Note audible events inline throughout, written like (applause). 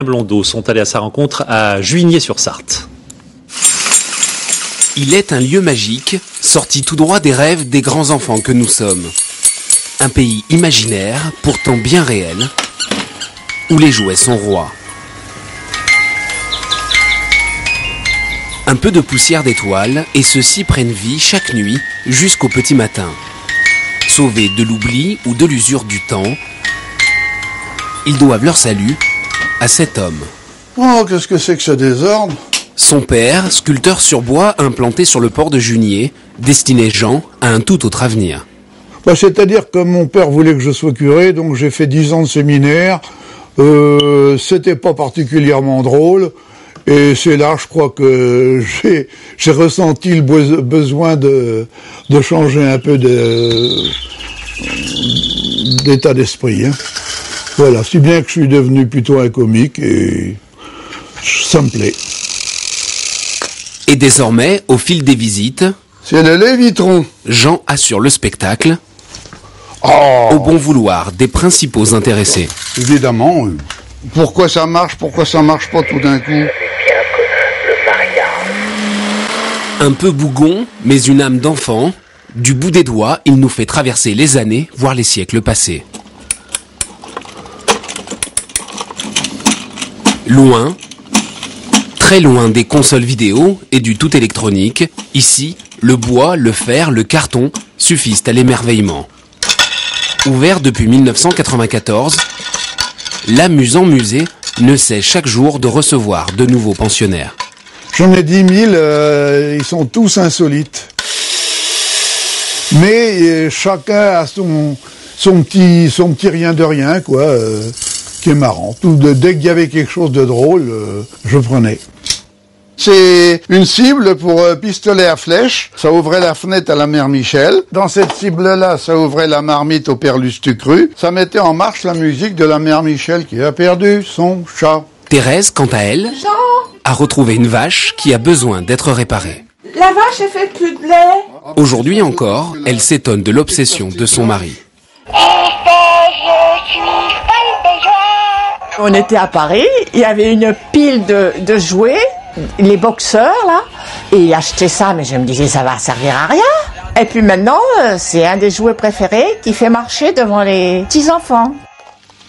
Blondeau sont allés à sa rencontre à Juigné-sur-Sarthe. Il est un lieu magique, sorti tout droit des rêves des grands enfants que nous sommes. Un pays imaginaire, pourtant bien réel, où les jouets sont rois. Un peu de poussière d'étoiles, et ceux-ci prennent vie chaque nuit jusqu'au petit matin. Sauvés de l'oubli ou de l'usure du temps, ils doivent leur salut à cet homme. Oh, qu'est-ce que c'est que ce désordre? Son père, sculpteur sur bois implanté sur le port de Junier, destiné Jean à un tout autre avenir. bah, C'est-à-dire que mon père voulait que je sois curé, donc j'ai fait dix ans de séminaire. Euh, C'était pas particulièrement drôle. Et c'est là, je crois que j'ai ressenti le be- besoin de, de changer un peu de- d'état d'esprit. hein. Voilà, si bien que je suis devenu plutôt un comique et ça me plaît. Et désormais, au fil des visites, C'est le Lévitron. Jean assure le spectacle Oh, au bon vouloir des principaux intéressés. évidemment. Pourquoi ça marche, pourquoi ça marche pas tout d'un coup Un peu bougon, mais une âme d'enfant, du bout des doigts, il nous fait traverser les années, voire les siècles passés. Loin, très loin des consoles vidéo et du tout électronique, ici, le bois, le fer, le carton suffisent à l'émerveillement. Ouvert depuis 1994, l'amusant musée ne cesse chaque jour de recevoir de nouveaux pensionnaires. J'en ai dix mille, euh, ils sont tous insolites. Mais euh, chacun a son, son, petit, son petit rien de rien, quoi, euh, qui est marrant. Tout de- dès qu'il y avait quelque chose de drôle, euh, je prenais. C'est une cible pour euh, pistolet à flèche. Ça ouvrait la fenêtre à la mère Michel. Dans cette cible-là, ça ouvrait la marmite au père Lustucru. Ça mettait en marche la musique de la mère Michel qui a perdu son chat. Thérèse, quant à elle, a retrouvé une vache qui a besoin d'être réparée. La vache, elle fait plus de lait. Aujourd'hui encore, elle s'étonne de l'obsession de son mari. On était à Paris, il y avait une pile de, de jouets, les boxeurs là, et il achetait ça, mais je me disais ça va servir à rien. Et puis maintenant, euh, c'est un des jouets préférés qui fait marcher devant les petits enfants.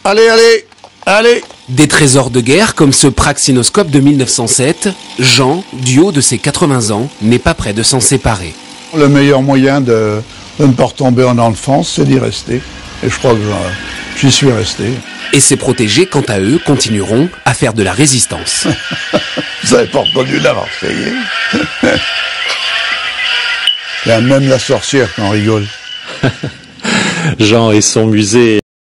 Allez, allez, allez Des trésors de guerre comme ce praxinoscope de 1907, Jean, du haut de ses 80 ans, n'est pas prêt de s'en séparer. Le meilleur moyen de, de ne pas retomber en enfance, c'est d'y rester. Et je crois que j'y suis resté. Et ses protégés, quant à eux, continueront à faire de la résistance. (laughs) Vous avez pas reconnu la Marseillaise Il y a même la sorcière qui en rigole. (laughs) Jean et son musée